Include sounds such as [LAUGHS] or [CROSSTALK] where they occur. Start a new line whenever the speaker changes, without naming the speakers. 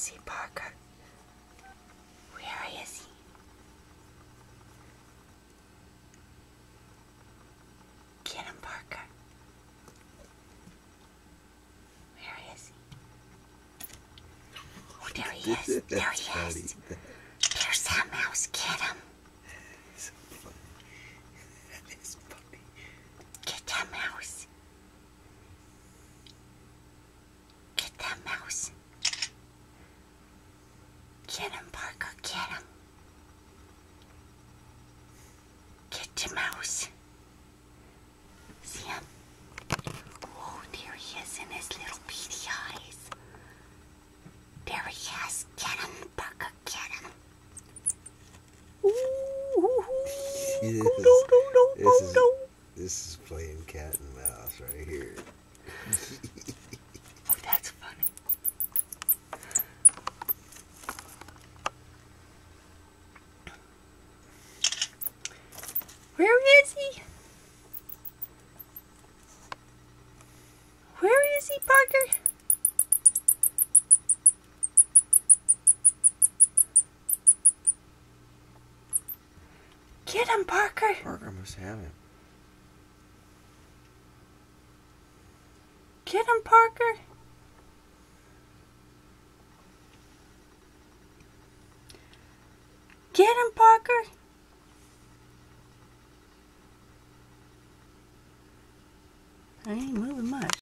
see Parker. Where is he? Get him, Parker. Where is he?
Oh, there
he
is. [LAUGHS]
There he is. There's that mouse. Get him. [LAUGHS] Get that mouse. Get that mouse. Get him, Parker. Get him. Get the mouse. See him? Oh, there he is in his little beady eyes. There he is. Get him, Parker. Get him. Ooh.
This
Oh,
is-
no, no, no,
this is-
no.
This is playing cat and mouse right here. [LAUGHS]
Where is he? Where is he, Parker? Get him, Parker.
Parker must have him.
Get him, Parker. Get him, Parker. I ain't moving much.